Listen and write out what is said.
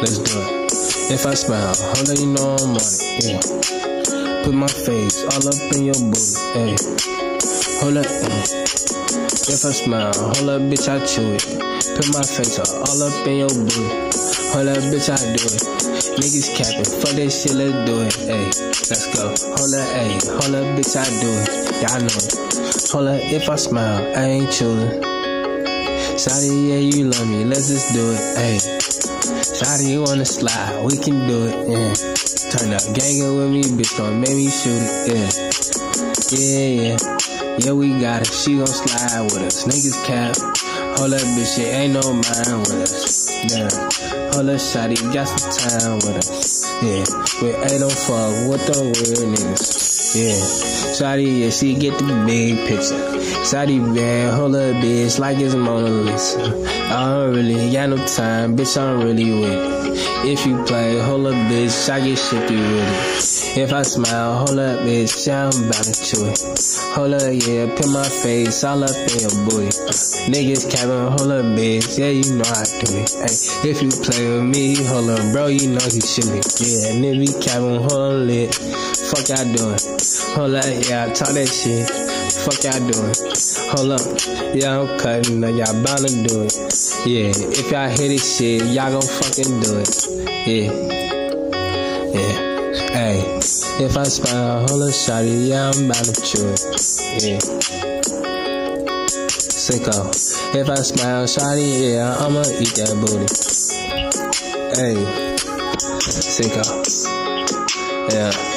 let's do it. If I smile, hold on, you know I'm on it, yeah. Put my face all up in your booty, hey. Hold up. If I smile, hold up, bitch, I chew it. Put my face all up in your booty. Hold up, bitch, I do it. Niggas capping, fuck that shit, let's do it, hey. Let's go. Hold up, hey. Hold up, bitch, I do it. Y'all know it. Hold up, if I smile, I ain't choosing. Shawty, yeah, you love me, let's just do it, hey. Shawty, you wanna slide, we can do it, yeah. Turn up, gangin' with me, bitch, gon' make me shoot it, yeah. Yeah, yeah, yeah, we got it, she gon' slide with us. Niggas cap, hold up, bitch, she ain't no mind with us, yeah. Hold up, Shawty, got some time with us, yeah. We ain't no fuck with oh them weird niggas, yeah. Shawty, she get the big picture. Shawty bad, hold up, bitch, like it's Mona Lisa. I don't really got no time, bitch, I don't really with it. If you play, hold up, bitch, I get shifty with it. If I smile, hold up, bitch, yeah, I'm about to chew it. Hold up, yeah, put my face all up in your booty. Niggas capping, hold up, bitch, yeah, you know I do it. Hey, if you play with me, hold up, bro, you know you shoot it. Yeah, you capping, hold lit, fuck y'all doing? Hold up, yeah, I talk that shit. Fuck y'all doing? Hold up, yeah, I'm cutting, y'all bound to do it. Yeah, if y'all hear this shit, y'all gon' fucking do it. Yeah. Yeah. Hey, if I hold a shotty, yeah, I'm about to chew it. Yeah. Sicko. If I smile, shotty, yeah, I'ma eat that booty. Hey. Sicko. Yeah.